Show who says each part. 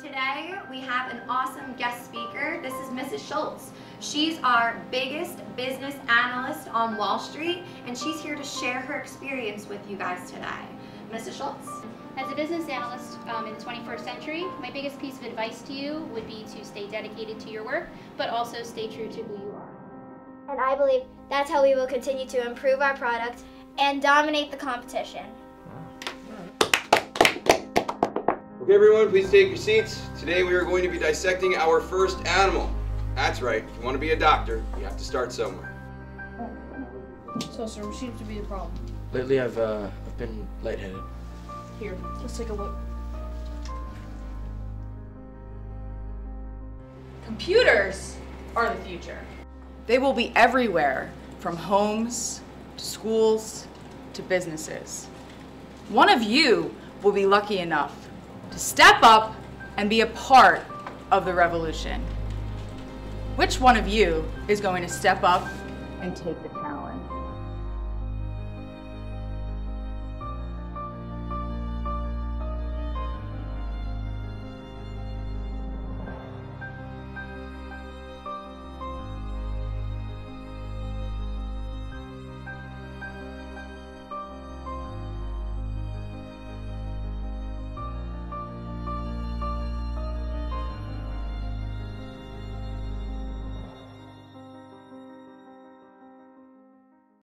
Speaker 1: today we have an awesome guest speaker. This is Mrs. Schultz. She's our biggest business analyst on Wall Street, and she's here to share her experience with you guys today. Mrs. Schultz.
Speaker 2: As a business analyst um, in the 21st century, my biggest piece of advice to you would be to stay dedicated to your work, but also stay true to who you are.
Speaker 3: And I believe that's how we will continue to improve our product and dominate the competition.
Speaker 4: Okay, everyone, please take your seats. Today we are going to be dissecting our first animal. That's right, if you want to be a doctor, you have to start somewhere.
Speaker 5: So, sir, what seems to be the problem?
Speaker 6: Lately, I've uh, I've been lightheaded.
Speaker 5: Here, let's take a look.
Speaker 7: Computers are the future. They will be everywhere, from homes to schools to businesses. One of you will be lucky enough to step up and be a part of the revolution. Which one of you is going to step up and take the challenge?